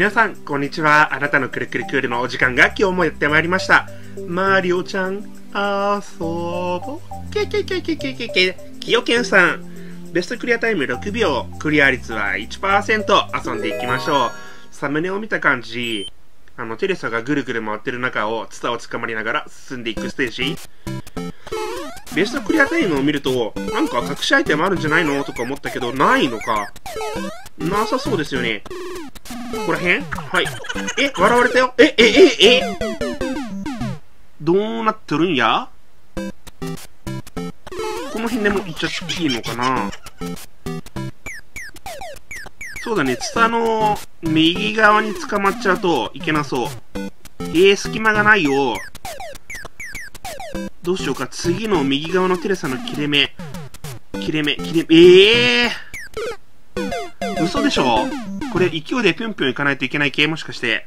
皆さん、こんにちは。あなたのくるくるクールのお時間が今日もやってまいりました。マリオちゃん、遊ぼ。けけけけけけけ。きよけんさん。ベストクリアタイム6秒。クリア率は1%。遊んでいきましょう。サムネを見た感じ、あの、テレサがぐるぐる回ってる中をツタを捕まりながら進んでいくステージ。ベストクリアタイムを見ると、なんか隠しアイテムあるんじゃないの？とか思ったけど、ないのか。なさそうですよね。ここら辺？はい。え、笑われたよ。え、え、え、えどうなってるんや？この辺でも行っちゃっていいのかな？そうだね、ツタの右側に捕まっちゃうといけなそう。えー、隙間がないよ。どうしようか。次の右側のテレサの切れ目。切れ目、切れ目、ええー、嘘でしょ？これ勢いでぴょんぴょん行かないといけない系もしかして。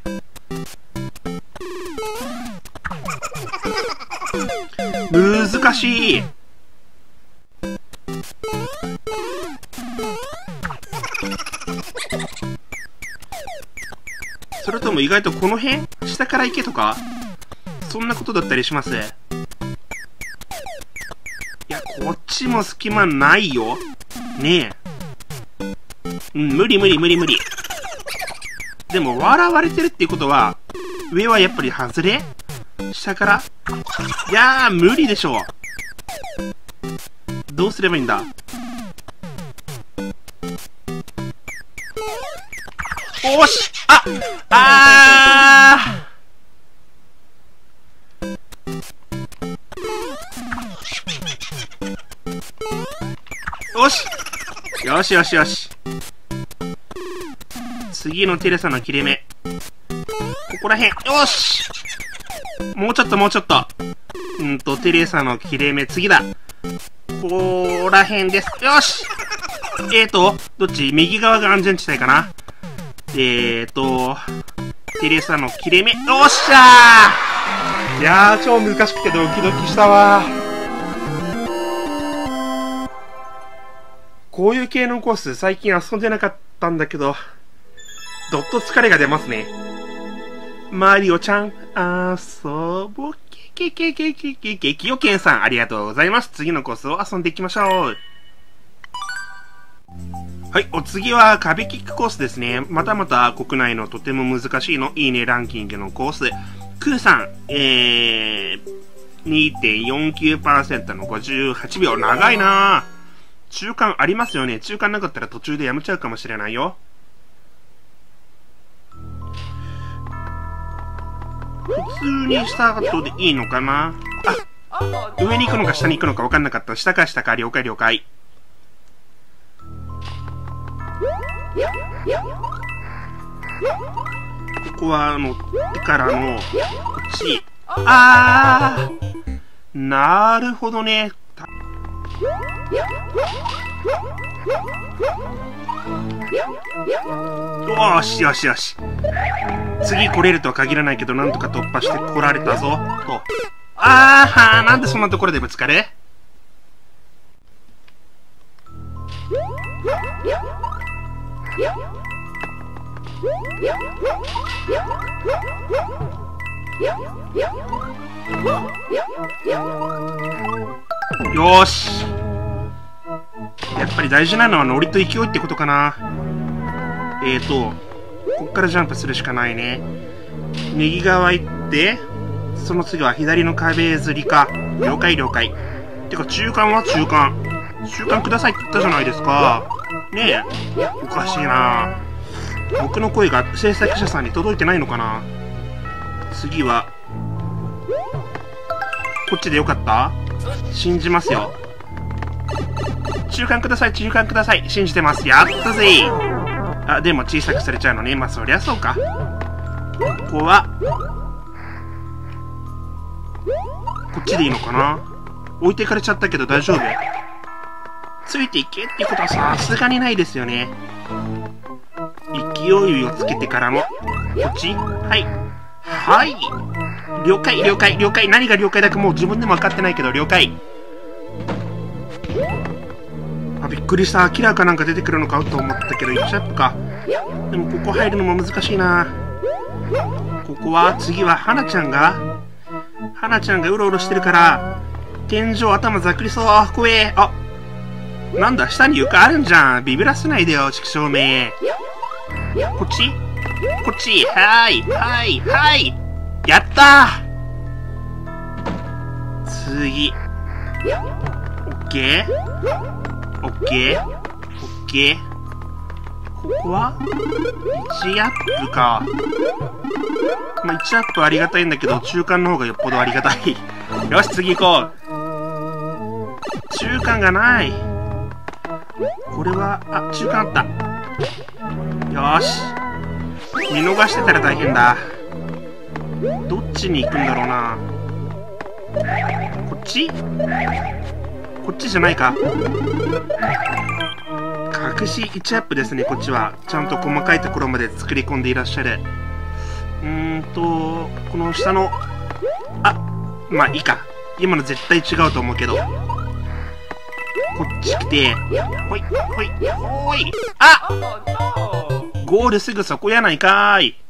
難しい。それとも意外とこの辺？下から行けとか？そんなことだったりします？いや、こっちも隙間ないよ。ねえ。うん、無理無理無理無理。でも、笑われてるっていうことは、上はやっぱり外れ？下からいやー、無理でしょう。どうすればいいんだ？おし！あ！あー！よし！よしよしよし。次のテレサの切れ目。ここらへんよし。もうちょっともうちょっと。うんとテレサの切れ目。次だ。ここらへんです。よし。えーとどっち？右側が安全地帯かな。えーと、テレサの切れ目、よっしゃー。いやー、超難しくてドキドキしたわ。こういう系のコース最近遊んでなかったんだけど、どっと疲れが出ますね。マリオちゃん、遊ぼけけけけけけけきよけんさん、ありがとうございます。次のコースを遊んでいきましょう。はい、お次は壁キックコースですね。またまた国内のとても難しいのいいねランキングのコース。クーさん、えー、2.49%の58秒。長いな中間ありますよね。中間なかったら途中でやめちゃうかもしれないよ。普通にスタートでいいのかな？あ、上に行くのか下に行くのか分かんなかった。下か下か、了解了解。ここは、あの、手からの、こっち。あーなるほどね。よしよしよし。次来れるとは限らないけど、なんとか突破して来られたぞ。と。あーはーなんでそんなところでぶつかる？よしやっぱり大事なのはノリと勢いってことかなえーとこっからジャンプするしかないね。右側行ってその次は左の壁ずりか。了解了解。てか中間は中間。中間くださいって言ったじゃないですか。ねえ。おかしいな。僕の声が制作者さんに届いてないのかな。次はこっちでよかった？信じますよ。中間ください中間ください。信じてます。やったぜ。あでも小さくされちゃうのねまあそりゃそうかここはこっちでいいのかな？置いていかれちゃったけど大丈夫？ついていけってことはさすがにないですよね勢いをつけてからの、こっち？はい。はい。了解、了解、了解。何が了解だかもう自分でも分かってないけど、了解。びっくりした。キラーかなんか出てくるのかと思ったけど、行っちゃったか。でもここ入るのも難しいな。ここは、次は花ちゃんが、花ちゃんがうろうろしてるから、天井頭ざっくりそう。怖え。あ、なんだ、下に床あるんじゃん。ビビらせないでよ、畜生め。こっち？こっち？はーい、はい、はい。やった次。オッケー？オッケーオッケーここは ?1 アップか。まあ、1アップありがたいんだけど、中間の方がよっぽどありがたい。よし、次行こう。中間がない。これは、あ、中間あった。よし。見逃してたら大変だ。どっちに行くんだろうな。こっち？こっちじゃないか隠し1アップですね、こっちは。ちゃんと細かいところまで作り込んでいらっしゃる。うーんと、この下の、あ、まあいいか。今の絶対違うと思うけど。こっち来て、ほい、ほい、ほい、あゴールすぐそこやないかーい。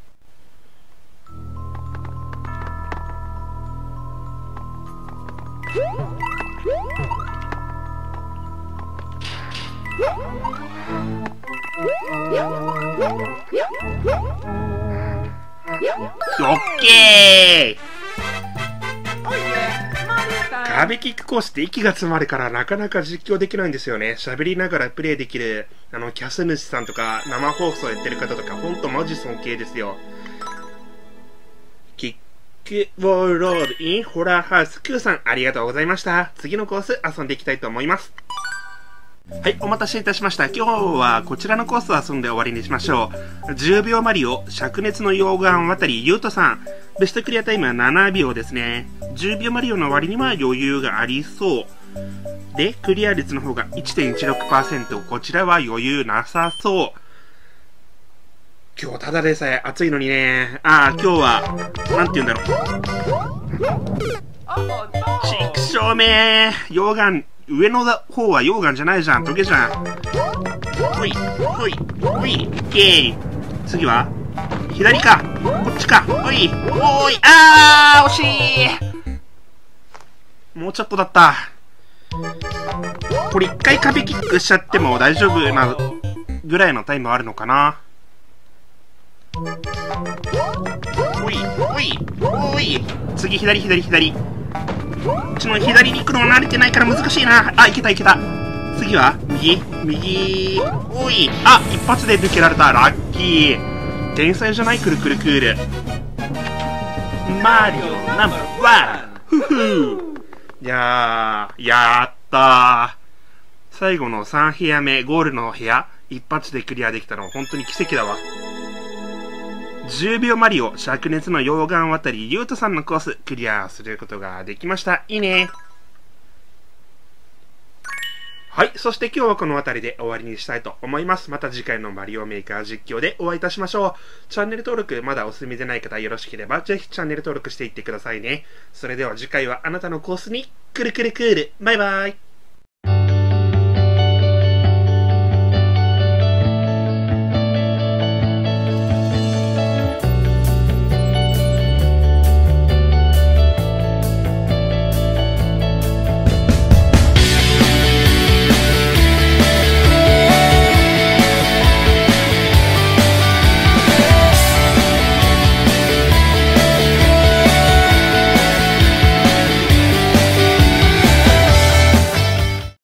オッケー壁キックコースって息が詰まるからなかなか実況できないんですよね。喋りながらプレイできる、あの、キャス主さんとか、生放送やってる方とか、ほんとマジ尊敬ですよ。キックボールロードインホラーハウスクーさん、ありがとうございました。次のコース遊んでいきたいと思います。はい、お待たせいたしました。今日はこちらのコースを遊んで終わりにしましょう。10秒マリオ、灼熱の溶岩渡り、ゆうとさん。ベストクリアタイムは7秒ですね。10秒マリオの割には余裕がありそう。で、クリア率の方が1.16%。こちらは余裕なさそう。今日ただでさえ暑いのにね。ああ、今日は、なんて言うんだろう。ちくしょうめ溶岩上の方は溶岩じゃないじゃん。トゲじゃん。ほい、ほい、ほい、ケー。次は左か。こっちか。ほい、おーい、あー、惜しい。もうちょっとだった。これ一回壁キックしちゃっても大丈夫なぐらいのタイムあるのかな。ほい、ほい、ほい。次、左、左、左。こっちの左に行くのは慣れてないから難しいな。あ、いけたいけた。次は右右。おい。あ一発で抜けられた。ラッキー。天才じゃないクルクルクール。マリオナンバーワン。ふふ。いやーやった最後の3部屋目ゴールの部屋。一発でクリアできたの本当に奇跡だわ。10秒マリオ、灼熱の溶岩渡り、ゆうとさんのコース、クリアすることができました。いいね。はい。そして今日はこの辺りで終わりにしたいと思います。また次回のマリオメーカー実況でお会いいたしましょう。チャンネル登録まだお済みでない方よろしければ、ぜひチャンネル登録していってくださいね。それでは次回はあなたのコースに、くるくるくる。バイバイ。